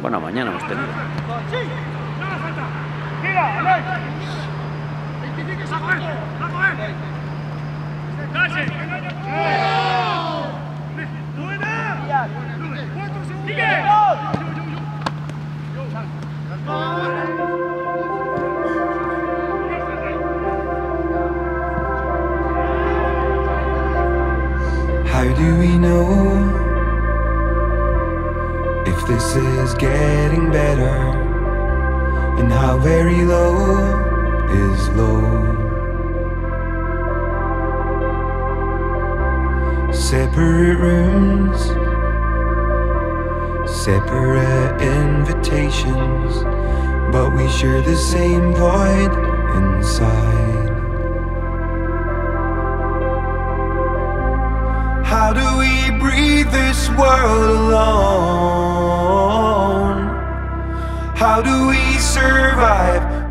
Bueno, mañana hemos tenido. ¡Sigue! Do we know if this is getting better? And how very low is low? Separate rooms, separate invitations, but we share the same void inside. How do we breathe this world alone? How do we survive